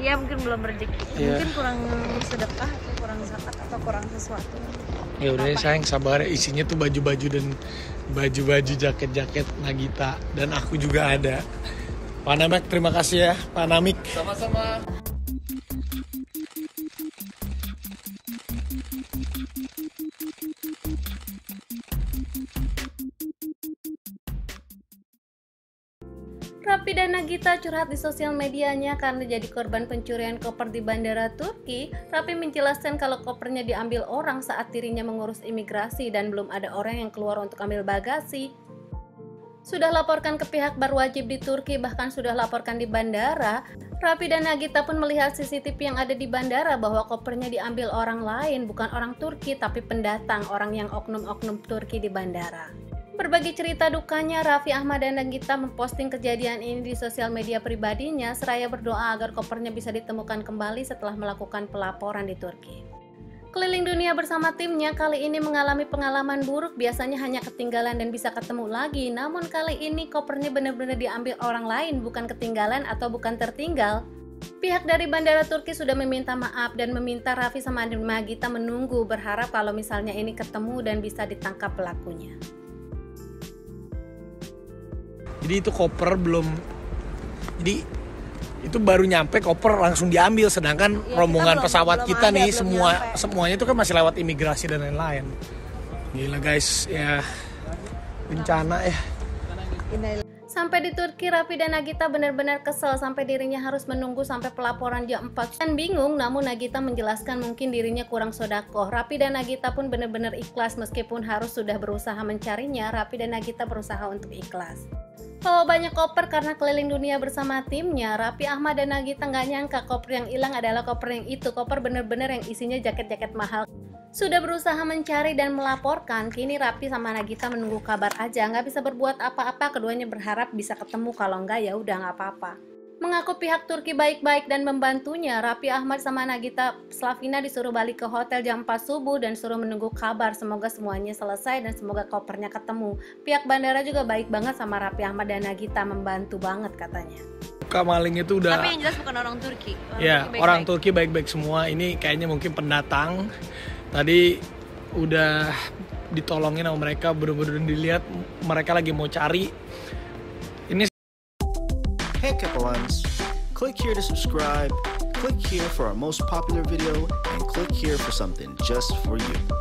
Iya mungkin belum rezeki. Iya. Mungkin kurang sedekah atau kurang zakat atau kurang sesuatu. Ya udah sayang sabar isinya tuh baju-baju dan baju-baju jaket-jaket Nagita dan aku juga ada. Pak Namek terima kasih ya Pak Namik. Sama-sama. Rapi dan Nagita curhat di sosial medianya karena jadi korban pencurian koper di bandara Turki. Rapi menjelaskan kalau kopernya diambil orang saat dirinya mengurus imigrasi dan belum ada orang yang keluar untuk ambil bagasi. Sudah laporkan ke pihak berwajib di Turki bahkan sudah laporkan di bandara. Rapi dan Nagita pun melihat CCTV yang ada di bandara bahwa kopernya diambil orang lain bukan orang Turki tapi pendatang orang yang oknum-oknum Turki di bandara. Berbagi cerita dukanya, Raffi Ahmad dan Nagita memposting kejadian ini di sosial media pribadinya seraya berdoa agar kopernya bisa ditemukan kembali setelah melakukan pelaporan di Turki. Keliling dunia bersama timnya kali ini mengalami pengalaman buruk biasanya hanya ketinggalan dan bisa ketemu lagi. Namun kali ini kopernya benar-benar diambil orang lain bukan ketinggalan atau bukan tertinggal. Pihak dari Bandara Turki sudah meminta maaf dan meminta Raffi sama Nagita menunggu berharap kalau misalnya ini ketemu dan bisa ditangkap pelakunya Jadi itu koper belum jadi itu baru nyampe koper langsung diambil sedangkan kita rombongan belum- pesawat belum kita ada, nih belum semua nyampe. semuanya itu kan masih lewat imigrasi dan lain-lain. Gila guys, ya bencana ya. Sampai di Turki, Raffi dan Nagita benar-benar kesel sampai dirinya harus menunggu sampai pelaporan jam 4. Dan bingung, namun Nagita menjelaskan mungkin dirinya kurang sodakoh. Raffi dan Nagita pun benar-benar ikhlas meskipun harus sudah berusaha mencarinya, Raffi dan Nagita berusaha untuk ikhlas. Bawa banyak koper karena keliling dunia bersama timnya, Raffi Ahmad dan Nagita nggak nyangka koper yang hilang adalah koper yang itu. Koper bener-bener yang isinya jaket-jaket mahal. Sudah berusaha mencari dan melaporkan, kini Raffi sama Nagita menunggu kabar aja. Nggak bisa berbuat apa-apa, keduanya berharap bisa ketemu. Kalau nggak ya udah nggak apa-apa. Mengaku pihak Turki baik-baik dan membantunya, Raffi Ahmad sama Nagita Slavina disuruh balik ke hotel jam 4 subuh dan suruh menunggu kabar. Semoga semuanya selesai dan semoga kopernya ketemu. Pihak bandara juga baik banget sama Raffi Ahmad dan Nagita, membantu banget katanya. Buka maling itu udah Tapi yang jelas bukan orang Turki. Orang ya Turki orang. Turki baik-baik semua. Ini kayaknya mungkin pendatang. Tadi udah ditolongin sama mereka bener-bener dilihat mereka lagi mau cari click here to subscribe, click here for our most popular video, and click here for something just for you.